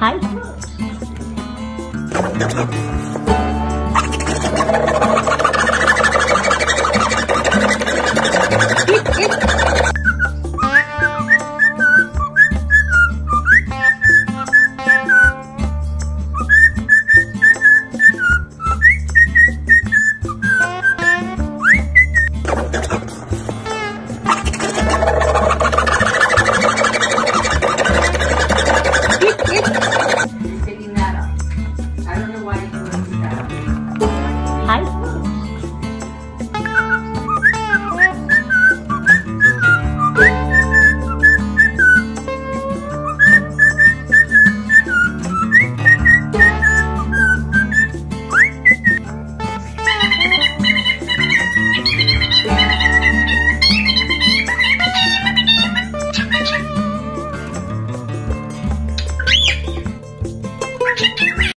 Hi.